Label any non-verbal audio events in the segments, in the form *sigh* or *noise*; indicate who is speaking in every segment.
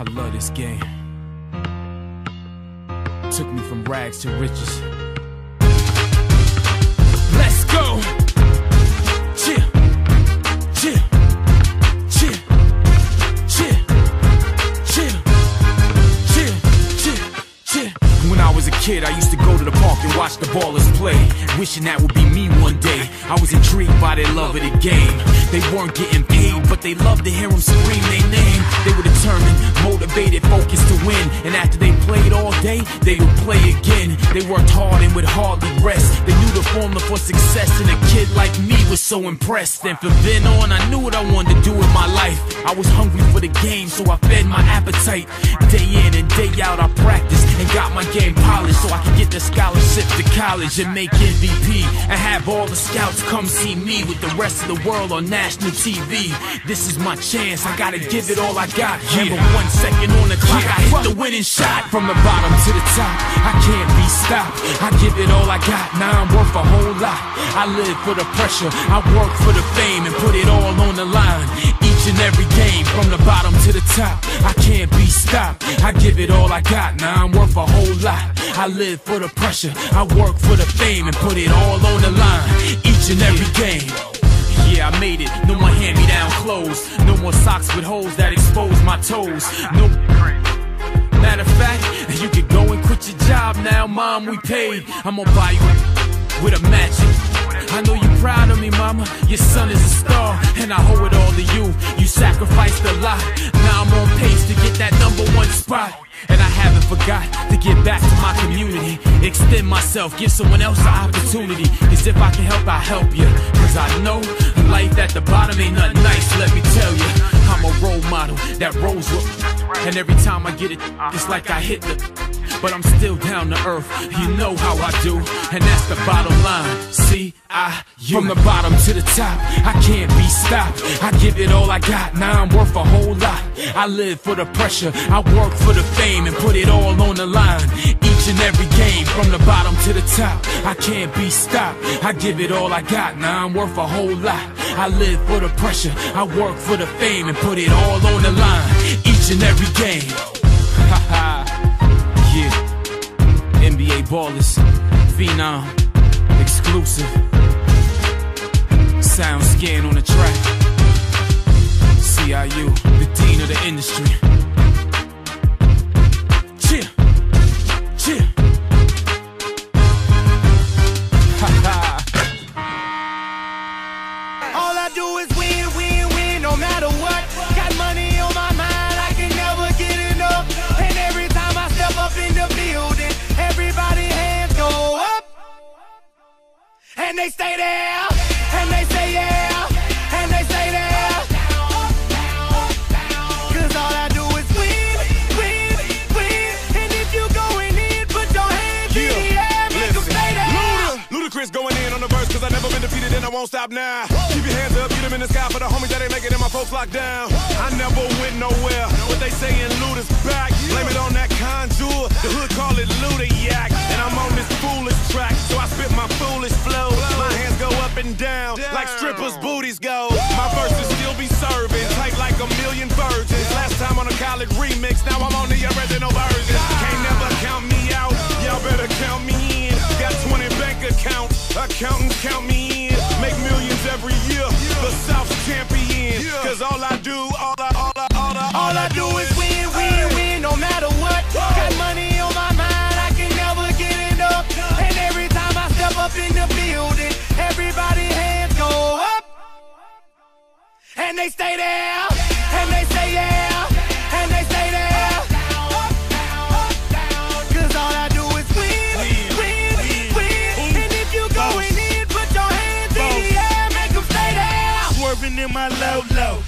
Speaker 1: I love this game. Took me from rags to riches. Kid, I used to go to the park and watch the ballers play, wishing that would be me one day. I was intrigued by their love of the game. They weren't getting paid, but they loved to hear them scream their name. They were determined, motivated, focused to win. And after they played all day, they would play again. They worked hard and would hardly rest. They knew the formula for success, and a kid like me was so impressed. And from then on, I knew what I wanted to do with my life. I was hungry for the game, so I fed my appetite. Day in and day out, I practiced and got my game polished so I can get the scholarship to college and make MVP. And have all the scouts come see me with the rest of the world on national TV. This is my chance, I gotta give it all I got. Remember one second on the clock, I hit the winning shot from the bottom to the top. I can't be stopped. I give it all I got, now I'm worth a whole lot. I live for the pressure, I work for the fame and put it all on the line. And every game, from the bottom to the top. I can't be stopped. I give it all I got, now I'm worth a whole lot. I live for the pressure, I work for the fame and put it all on the line. Each and every game. Yeah, I made it. No more hand-me-down clothes. No more socks with holes that expose my toes. No. Matter of fact, you could go and quit your job now, mom. We paid. I'm gonna buy you with a magic. I know you proud of me, mama. Your son is a star, and I owe sacrificed a lot. Now I'm on pace to get that number one spot. And I haven't forgot to give back to my community. Extend myself, give someone else an opportunity. Cause if I can help, I help you. Cause I know life at the bottom ain't nothing nice, let me tell you. I'm a role model that rolls with And every time I get it, it's like I hit the but I'm still down to earth. You know how I do, and that's the bottom line. See, I. From the bottom to the top, I can't be stopped. I give it all I got, now I'm worth a whole lot. I live for the pressure, I work for the fame, and put it all on the line. Each and every game, from the bottom to the top, I can't be stopped. I give it all I got, now I'm worth a whole lot. I live for the pressure, I work for the fame, and put it all on the line. Each and every game. *laughs* Ha ha. Ballers, phenom, exclusive. Sound scan on the track. CIU, the dean of the industry. Chill, chill. Ha ha.
Speaker 2: All I do is And they stay there, and they say yeah, and they stay there. Cause all I do is win, win, win. And if you going in, put your hands in the air, make 'em stay there.
Speaker 3: Luda, Ludacris going in on the verse, cause I never been defeated and I won't stop now. Keep your hands up, get them in the sky for the homies that ain't making it, my folks locked down. I never went nowhere, but they saying Luda's back. Blame it on that conjure, the hood remix, now I'm on the original version. Can't never count me out, y'all better count me in. Got 20 bank accounts, accountants count me in. Make millions every year, the South's champion. Cause all I do, all I, all I, all I,
Speaker 2: All I do is win, win, win, no matter what. Got money on my mind, I can never get enough. And every time I step up in the building, everybody hands go up. And they stay there,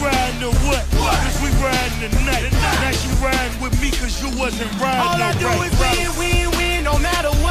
Speaker 4: riding to what? Cause we riding tonight. Now you riding with me cause you wasn't riding
Speaker 2: All I do
Speaker 4: right
Speaker 2: is win, win, win, no matter what.